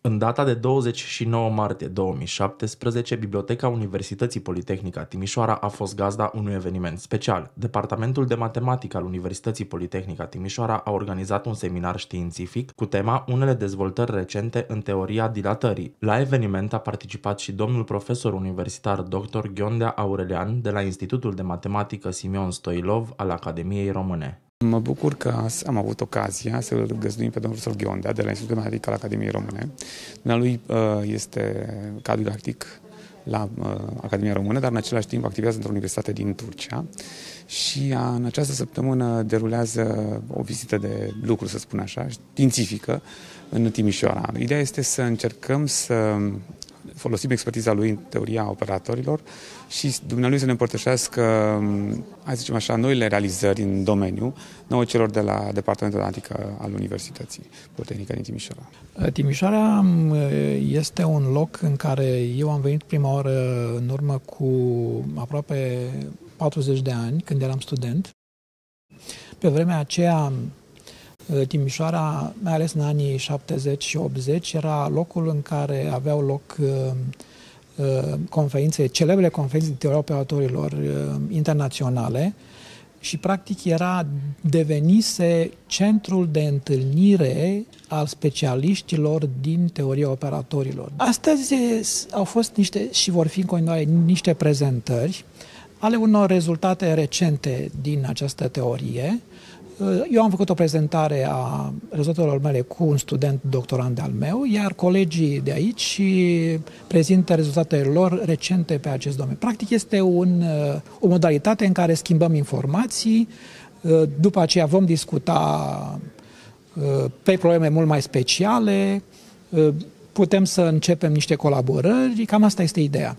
În data de 29 martie 2017, Biblioteca Universității Politehnica Timișoara a fost gazda unui eveniment special. Departamentul de Matematică al Universității Politehnica Timișoara a organizat un seminar științific cu tema Unele dezvoltări recente în teoria dilatării. La eveniment a participat și domnul profesor universitar dr. Ghiondea Aurelian de la Institutul de Matematică Simeon Stoilov al Academiei Române. Mă bucur că am avut ocazia să îl găzduim pe domnul profesor Ghiondea de la Institutul Medical al Academiei Române. Lui uh, este cadru didactic la uh, Academia Română, dar în același timp activează într-o universitate din Turcia și în această săptămână derulează o vizită de lucru, să spun așa, științifică în Timișoara. Ideea este să încercăm să folosim expertiza lui în teoria operatorilor și dumnealui să ne împărtășească, hai să zicem așa, noile realizări în domeniu, nouă celor de la Departamentul de Antică al Universității Politehnică din Timișoara. Timișoara este un loc în care eu am venit prima oară în urmă cu aproape 40 de ani, când eram student. Pe vremea aceea Uh, Timișoara, mai ales în anii 70 și 80, era locul în care aveau loc uh, uh, conferințe, celebre conferințe de teoria operatorilor internaționale și practic era devenise centrul de întâlnire al specialiștilor din teoria operatorilor. Astăzi au fost niște și vor fi în continuare niște prezentări ale unor rezultate recente din această teorie, eu am făcut o prezentare a rezultatelor mele cu un student doctorand de-al meu, iar colegii de aici prezintă rezultatele lor recente pe acest domeniu. Practic este un, o modalitate în care schimbăm informații, după aceea vom discuta pe probleme mult mai speciale, putem să începem niște colaborări, cam asta este ideea.